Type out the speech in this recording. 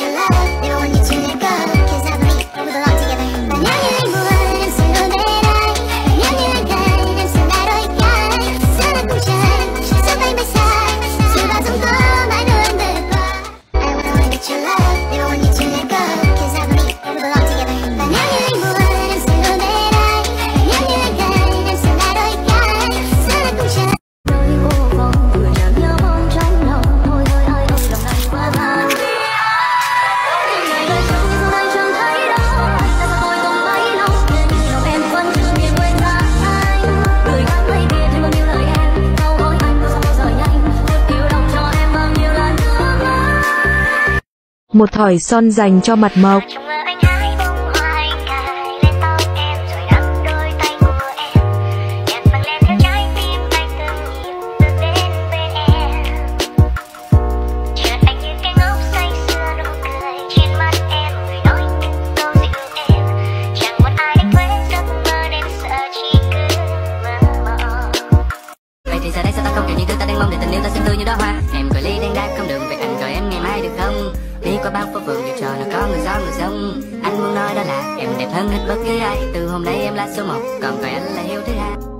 your love. một thỏi son dành cho mặt mộc. Thì giờ đây sao ta không kiểu để tình yêu ta xem tươi như đóa đó mình sống. Mình anh muốn nói đó là em đẹp hơn hết bất cứ ai. Từ hôm nay em là số một, còn phải anh là hiếu thứ hai